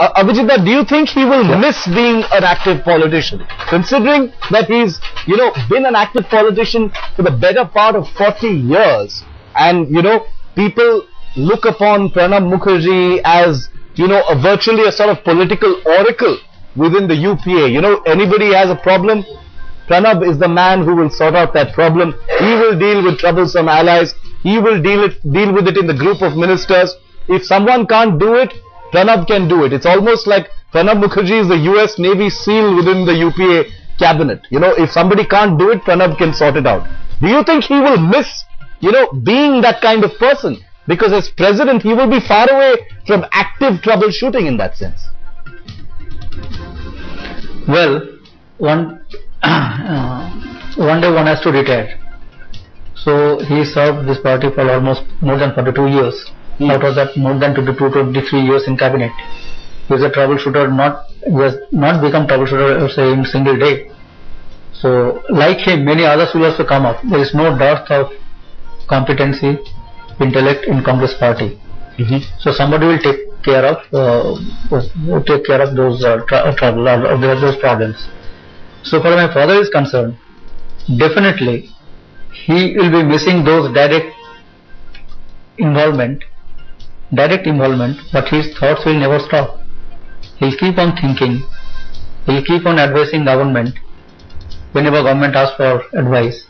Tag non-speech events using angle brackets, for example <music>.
uh, do you think he will miss being an active politician? Considering that he's, you know, been an active politician for the better part of 40 years. And, you know, people look upon Pranab Mukherjee as, you know, a virtually a sort of political oracle within the UPA. You know, anybody has a problem, Pranab is the man who will sort out that problem. He will deal with troublesome allies. He will deal it, deal with it in the group of ministers. If someone can't do it, Pranab can do it. It's almost like Pranab Mukherjee is the US Navy SEAL within the UPA cabinet. You know, if somebody can't do it, Pranab can sort it out. Do you think he will miss, you know, being that kind of person? Because as president, he will be far away from active troubleshooting in that sense. Well, one uh, <clears throat> one day one has to retire. So he served this party for almost more than 42 years. Hmm. Out of that, more than 22, 23 years in cabinet. He is a troubleshooter, not he has not become troubleshooter say in single day. So like him, many other others will also come up. There is no dearth of competency, intellect in Congress party. So somebody will take care of uh, take care of those uh, tr- trouble uh, those problems. So far my father is concerned, definitely he will be missing those direct involvement, direct involvement, but his thoughts will never stop. He'll keep on thinking, he'll keep on advising government whenever government asks for advice.